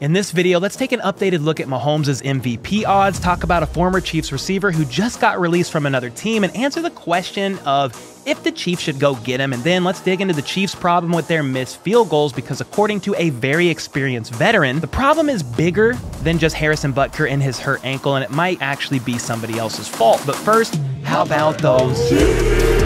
In this video, let's take an updated look at Mahomes' MVP odds, talk about a former Chiefs receiver who just got released from another team, and answer the question of if the Chiefs should go get him. And then let's dig into the Chiefs' problem with their missed field goals because, according to a very experienced veteran, the problem is bigger than just Harrison Butker and his hurt ankle, and it might actually be somebody else's fault. But first, how about those?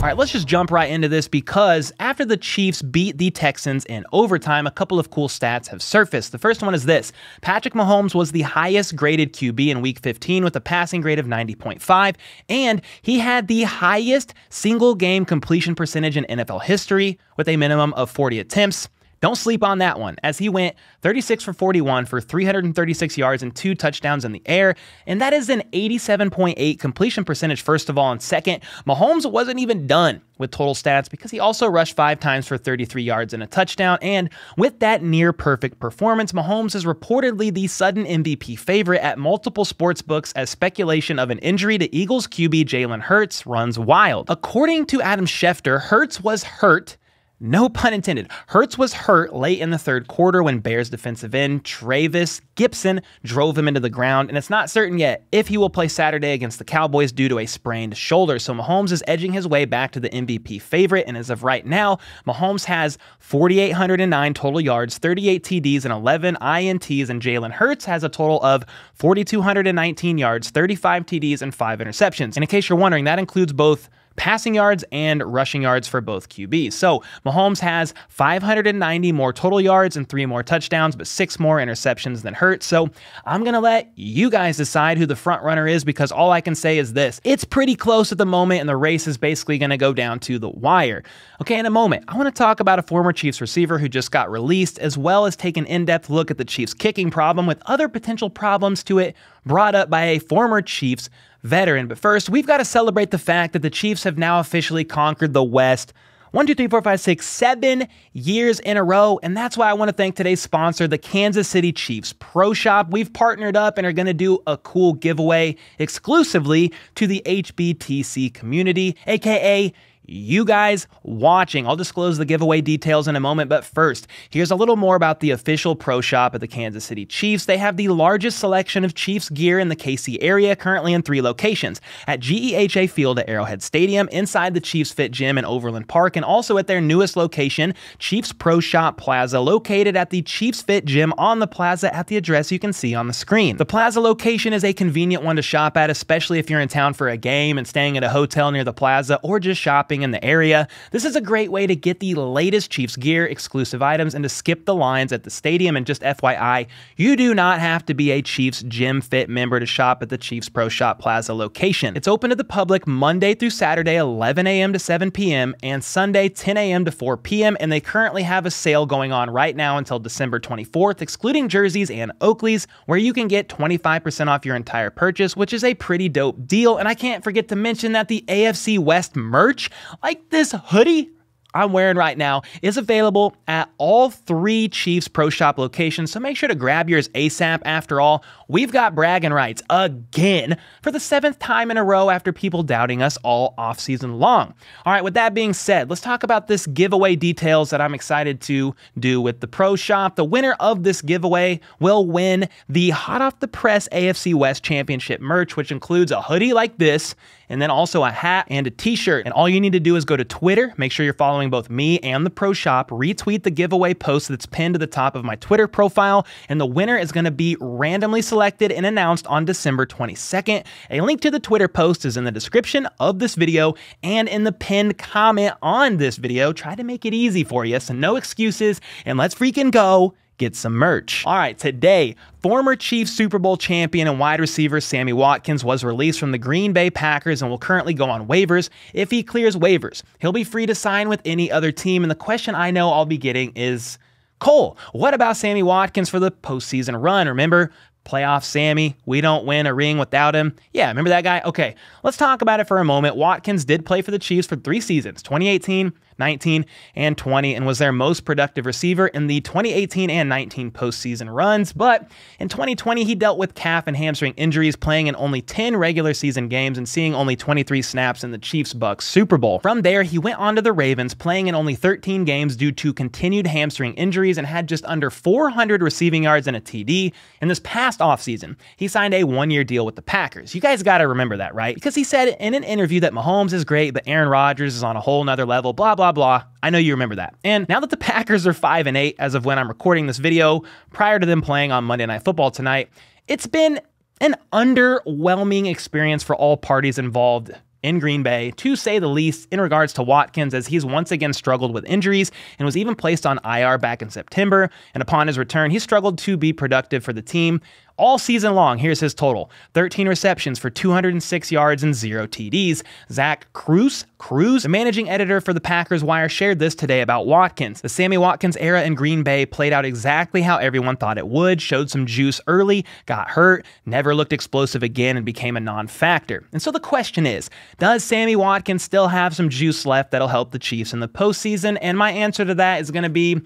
All right, let's just jump right into this because after the Chiefs beat the Texans in overtime, a couple of cool stats have surfaced. The first one is this Patrick Mahomes was the highest graded QB in week 15 with a passing grade of 90.5, and he had the highest single game completion percentage in NFL history with a minimum of 40 attempts. Don't sleep on that one, as he went 36 for 41 for 336 yards and two touchdowns in the air. And that is an 87.8 completion percentage, first of all. And second, Mahomes wasn't even done with total stats because he also rushed five times for 33 yards and a touchdown. And with that near perfect performance, Mahomes is reportedly the sudden MVP favorite at multiple sports books as speculation of an injury to Eagles QB Jalen Hurts runs wild. According to Adam Schefter, Hurts was hurt no pun intended. Hurts was hurt late in the third quarter when Bears defensive end Trevis Gipson drove him into the ground, and it's not certain yet if he will play Saturday against the Cowboys due to a sprained shoulder. So Mahomes is edging his way back to the MVP favorite, and as of right now, Mahomes has 4,809 total yards, 38 TDs, and 11 INTs, and Jalen Hurts has a total of 4,219 yards, 35 TDs, and 5 interceptions. And in case you're wondering, that includes both passing yards and rushing yards for both QBs. So Mahomes has 590 more total yards and three more touchdowns, but six more interceptions than Hurts. So I'm going to let you guys decide who the front runner is because all I can say is this it's pretty close at the moment, and the race is basically going to go down to the wire. Okay, in a moment, I want to talk about a former Chiefs receiver who just got released, as well as take an in depth look at the Chiefs' kicking problem with other potential problems to it brought up by a former Chiefs veteran. But first, we've got to celebrate the fact that the Chiefs have now officially conquered the West. One, two, three, four, five, six, seven years in a row. And that's why I want to thank today's sponsor, the Kansas City Chiefs Pro Shop. We've partnered up and are going to do a cool giveaway exclusively to the HBTC community, aka you guys watching. I'll disclose the giveaway details in a moment, but first, here's a little more about the official pro shop at the Kansas City Chiefs. They have the largest selection of Chiefs gear in the KC area, currently in three locations at GEHA Field at Arrowhead Stadium, inside the Chiefs Fit Gym in Overland Park, and also at their newest location, Chiefs Pro Shop Plaza, located at the Chiefs Fit Gym on the plaza at the address you can see on the screen. The plaza location is a convenient one to shop at, especially if you're in town for a game and staying at a hotel near the plaza or just shopping in the area, this is a great way to get the latest Chiefs gear, exclusive items, and to skip the lines at the stadium. And just FYI, you do not have to be a Chiefs Gym Fit member to shop at the Chiefs Pro Shop Plaza location. It's open to the public Monday through Saturday, 11 a.m. to 7 p.m., and Sunday, 10 a.m. to 4 p.m. And they currently have a sale going on right now until December 24th, excluding jerseys and Oakleys, where you can get 25% off your entire purchase, which is a pretty dope deal. And I can't forget to mention that the AFC West merch like this hoodie I'm wearing right now is available at all three Chiefs Pro Shop locations, so make sure to grab yours ASAP. After all, we've got bragging rights again for the seventh time in a row after people doubting us all offseason long. All right, with that being said, let's talk about this giveaway details that I'm excited to do with the Pro Shop. The winner of this giveaway will win the hot off the press AFC West Championship merch, which includes a hoodie like this and then also a hat and a t-shirt. And all you need to do is go to Twitter, make sure you're following both me and the Pro Shop, retweet the giveaway post that's pinned to the top of my Twitter profile, and the winner is going to be randomly selected and announced on December 22nd. A link to the Twitter post is in the description of this video and in the pinned comment on this video. Try to make it easy for you, so no excuses, and let's freaking go get some merch. All right, today, former Chiefs Super Bowl champion and wide receiver Sammy Watkins was released from the Green Bay Packers and will currently go on waivers. If he clears waivers, he'll be free to sign with any other team. And the question I know I'll be getting is Cole, what about Sammy Watkins for the postseason run? Remember, playoff Sammy, we don't win a ring without him. Yeah, remember that guy? Okay, let's talk about it for a moment. Watkins did play for the Chiefs for three seasons 2018, 19 and 20 and was their most productive receiver in the 2018 and 19 postseason runs. But in 2020, he dealt with calf and hamstring injuries, playing in only 10 regular season games and seeing only 23 snaps in the Chiefs Bucks Super Bowl. From there, he went on to the Ravens, playing in only 13 games due to continued hamstring injuries and had just under 400 receiving yards and a TD. In this past offseason, he signed a one year deal with the Packers. You guys got to remember that, right? Because he said in an interview that Mahomes is great, but Aaron Rodgers is on a whole nother level, blah, blah, blah. I know you remember that. And now that the Packers are 5 and 8 as of when I'm recording this video, prior to them playing on Monday Night Football tonight, it's been an underwhelming experience for all parties involved in Green Bay, to say the least, in regards to Watkins, as he's once again struggled with injuries and was even placed on IR back in September. And upon his return, he struggled to be productive for the team all season long. Here's his total 13 receptions for 206 yards and zero TDs. Zach Kruse, Kruse, the managing editor for the Packers Wire, shared this today about Watkins. The Sammy Watkins era in Green Bay played out exactly how everyone thought it would, showed some juice early, got hurt, never looked explosive again, and became a non factor. And so the question is does Sammy Watkins still have some juice left that'll help the Chiefs in the postseason? And my answer to that is going to be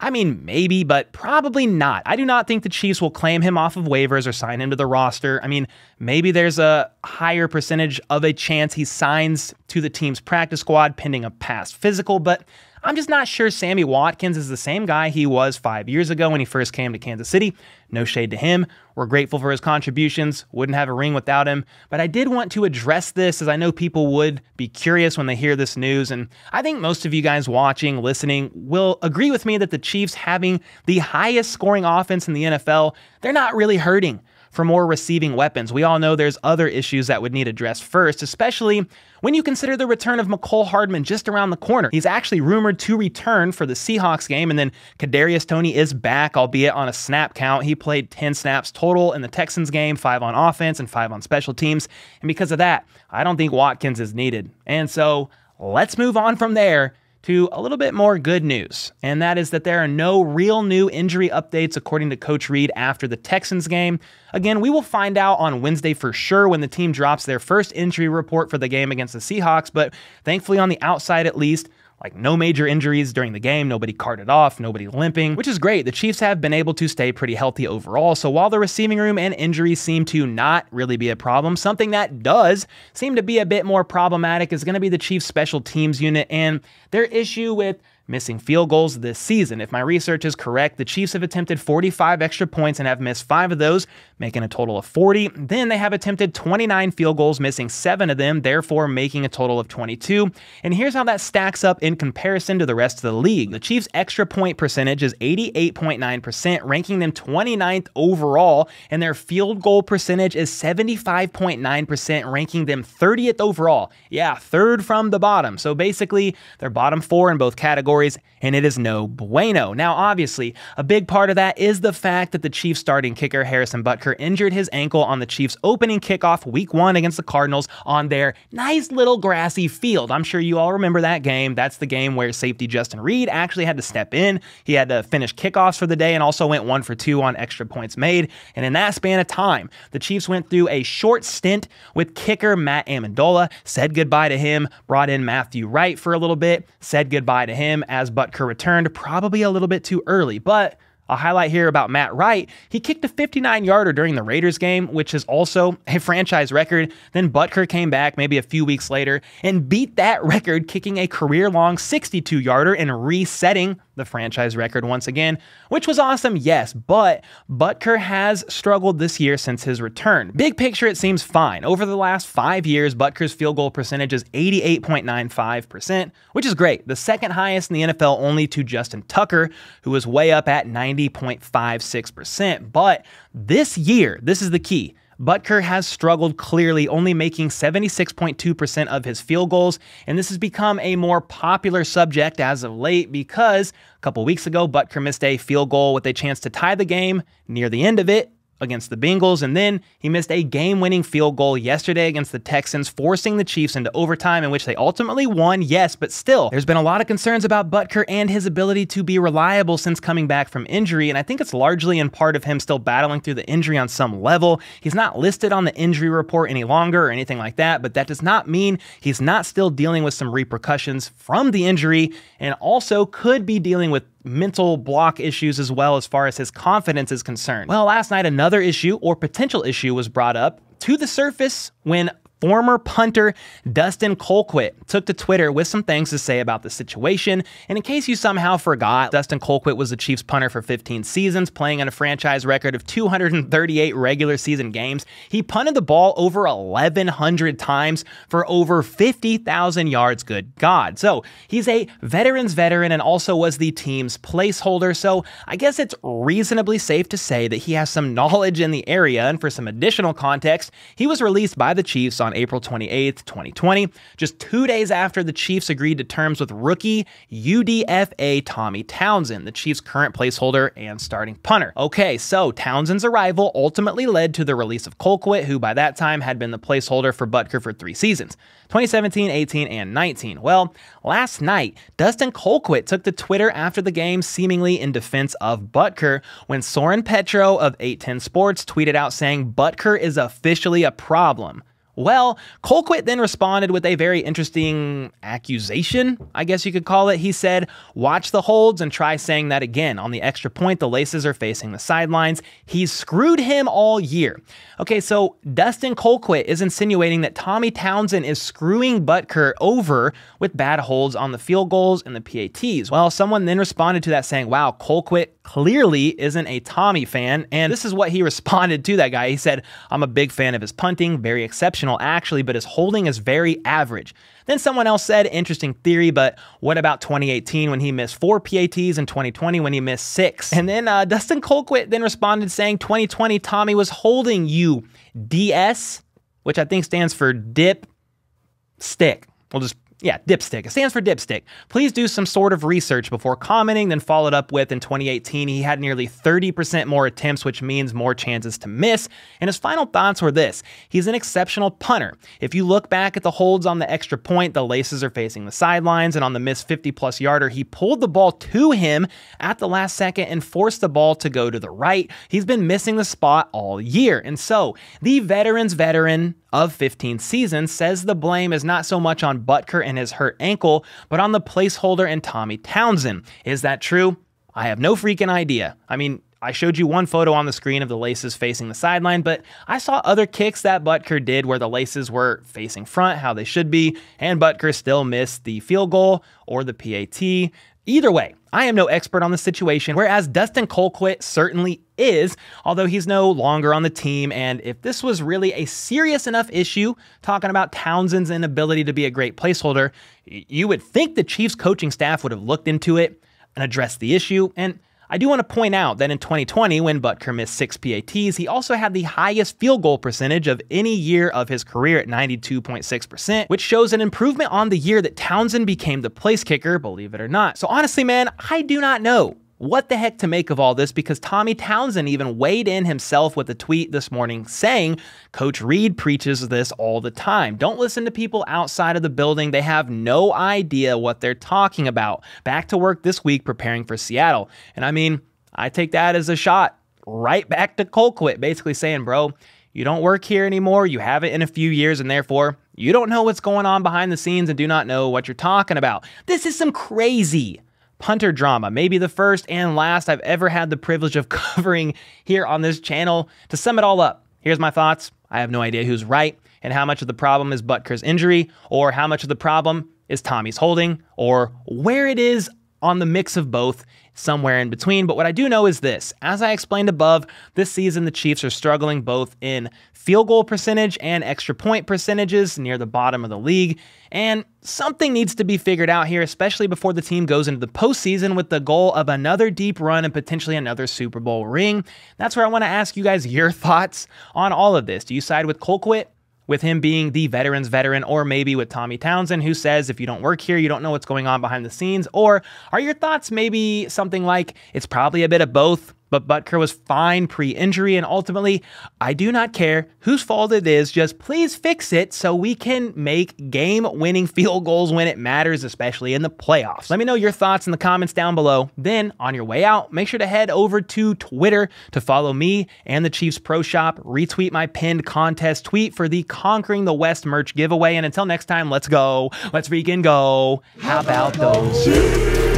I mean, maybe, but probably not. I do not think the Chiefs will claim him off of waivers or sign him to the roster. I mean, maybe there's a higher percentage of a chance he signs to the team's practice squad pending a past physical, but I'm just not sure Sammy Watkins is the same guy he was five years ago when he first came to Kansas City. No shade to him. We're grateful for his contributions. Wouldn't have a ring without him. But I did want to address this as I know people would be curious when they hear this news. And I think most of you guys watching, listening, will agree with me that the Chiefs having the highest scoring offense in the NFL, they're not really hurting for more receiving weapons. We all know there's other issues that would need addressed first, especially when you consider the return of Mecole Hardman just around the corner. He's actually rumored to return for the Seahawks game, and then Kadarius Toney is back, albeit on a snap count. He played 10 snaps total in the Texans game, five on offense and five on special teams. And because of that, I don't think Watkins is needed. And so let's move on from there to a little bit more good news, and that is that there are no real new injury updates according to Coach Reid after the Texans game. Again, we will find out on Wednesday for sure when the team drops their first injury report for the game against the Seahawks, but thankfully on the outside at least, like no major injuries during the game, nobody carted off, nobody limping, which is great. The Chiefs have been able to stay pretty healthy overall. So while the receiving room and injuries seem to not really be a problem, something that does seem to be a bit more problematic is going to be the Chiefs special teams unit and their issue with missing field goals this season. If my research is correct, the Chiefs have attempted 45 extra points and have missed five of those, making a total of 40. Then they have attempted 29 field goals, missing seven of them, therefore making a total of 22. And here's how that stacks up in comparison to the rest of the league. The Chiefs' extra point percentage is 88.9%, ranking them 29th overall, and their field goal percentage is 75.9%, ranking them 30th overall. Yeah, third from the bottom. So basically, they're bottom four in both categories categories, and it is no bueno. Now, obviously, a big part of that is the fact that the Chiefs starting kicker Harrison Butker injured his ankle on the Chiefs opening kickoff week one against the Cardinals on their nice little grassy field. I'm sure you all remember that game. That's the game where safety Justin Reid actually had to step in. He had to finish kickoffs for the day and also went one for two on extra points made. And in that span of time, the Chiefs went through a short stint with kicker Matt Amendola, said goodbye to him, brought in Matthew Wright for a little bit, said goodbye to him as Butker returned, probably a little bit too early, but a highlight here about Matt Wright. He kicked a 59 yarder during the Raiders game, which is also a franchise record. Then Butker came back maybe a few weeks later and beat that record, kicking a career long 62 yarder and resetting the franchise record once again, which was awesome, yes, but Butker has struggled this year since his return. Big picture, it seems fine. Over the last five years, Butker's field goal percentage is 88.95%, which is great, the second highest in the NFL only to Justin Tucker, who was way up at 90.56%. But this year, this is the key. Butker has struggled clearly, only making 76.2% of his field goals, and this has become a more popular subject as of late because a couple weeks ago, Butker missed a field goal with a chance to tie the game near the end of it, against the Bengals, and then he missed a game winning field goal yesterday against the Texans, forcing the Chiefs into overtime, in which they ultimately won, yes, but still, there's been a lot of concerns about Butker and his ability to be reliable since coming back from injury, and I think it's largely in part of him still battling through the injury on some level. He's not listed on the injury report any longer or anything like that, but that does not mean he's not still dealing with some repercussions from the injury and also could be dealing with mental block issues as well as far as his confidence is concerned. Well, last night, another issue or potential issue was brought up to the surface when Former punter Dustin Colquitt took to Twitter with some things to say about the situation. And in case you somehow forgot, Dustin Colquitt was the Chiefs punter for 15 seasons, playing on a franchise record of 238 regular season games. He punted the ball over 1,100 times for over 50,000 yards. Good God. So he's a veteran's veteran and also was the team's placeholder. So I guess it's reasonably safe to say that he has some knowledge in the area. And for some additional context, he was released by the Chiefs on April 28th, 2020, just two days after the Chiefs agreed to terms with rookie UDFA Tommy Townsend, the Chiefs' current placeholder and starting punter. Okay, so Townsend's arrival ultimately led to the release of Colquitt, who by that time had been the placeholder for Butker for three seasons 2017, 18, and 19. Well, last night, Dustin Colquitt took to Twitter after the game, seemingly in defense of Butker, when Soren Petro of 810 Sports tweeted out saying Butker is officially a problem. Well, Colquitt then responded with a very interesting accusation, I guess you could call it. He said, Watch the holds and try saying that again. On the extra point, the laces are facing the sidelines. He's screwed him all year. Okay, so Dustin Colquitt is insinuating that Tommy Townsend is screwing Butker over with bad holds on the field goals and the PATs. Well, someone then responded to that saying, Wow, Colquitt clearly isn't a Tommy fan. And this is what he responded to that guy. He said, I'm a big fan of his punting, very exceptional actually, but his holding is very average. Then someone else said, interesting theory, but what about 2018 when he missed four PATs and 2020 when he missed six? And then uh, Dustin Colquitt then responded saying 2020 Tommy was holding you DS, which I think stands for dip stick. We'll just yeah, dipstick. It stands for dipstick. Please do some sort of research before commenting, then followed up with in 2018, he had nearly 30% more attempts, which means more chances to miss. And his final thoughts were this he's an exceptional punter. If you look back at the holds on the extra point, the laces are facing the sidelines, and on the missed 50 plus yarder, he pulled the ball to him at the last second and forced the ball to go to the right. He's been missing the spot all year. And so, the veteran's veteran, of 15 seasons says the blame is not so much on Butker and his hurt ankle, but on the placeholder and Tommy Townsend. Is that true? I have no freaking idea. I mean, I showed you one photo on the screen of the laces facing the sideline, but I saw other kicks that Butker did where the laces were facing front, how they should be, and Butker still missed the field goal or the PAT. Either way, I am no expert on the situation, whereas Dustin Colquitt certainly is, although he's no longer on the team. And if this was really a serious enough issue, talking about Townsend's inability to be a great placeholder, you would think the Chiefs coaching staff would have looked into it and addressed the issue. And I do want to point out that in 2020, when Butker missed six PATs, he also had the highest field goal percentage of any year of his career at 92.6%, which shows an improvement on the year that Townsend became the place kicker, believe it or not. So honestly, man, I do not know what the heck to make of all this because Tommy Townsend even weighed in himself with a tweet this morning saying Coach Reid preaches this all the time. Don't listen to people outside of the building. They have no idea what they're talking about. Back to work this week preparing for Seattle. And I mean, I take that as a shot right back to Colquitt, basically saying, bro, you don't work here anymore. You haven't in a few years, and therefore, you don't know what's going on behind the scenes and do not know what you're talking about. This is some crazy punter drama, maybe the first and last I've ever had the privilege of covering here on this channel. To sum it all up, here's my thoughts. I have no idea who's right and how much of the problem is Butker's injury, or how much of the problem is Tommy's holding, or where it is on the mix of both, somewhere in between. But what I do know is this as I explained above, this season the Chiefs are struggling both in field goal percentage and extra point percentages near the bottom of the league. And something needs to be figured out here, especially before the team goes into the postseason with the goal of another deep run and potentially another Super Bowl ring. That's where I want to ask you guys your thoughts on all of this. Do you side with Colquitt? With him being the veteran's veteran, or maybe with Tommy Townsend, who says if you don't work here, you don't know what's going on behind the scenes? Or are your thoughts maybe something like it's probably a bit of both? But Butker was fine pre injury, and ultimately, I do not care whose fault it is. Just please fix it so we can make game winning field goals when it matters, especially in the playoffs. Let me know your thoughts in the comments down below. Then, on your way out, make sure to head over to Twitter to follow me and the Chiefs Pro Shop. Retweet my pinned contest tweet for the Conquering the West merch giveaway. And until next time, let's go. Let's freaking go. How about those?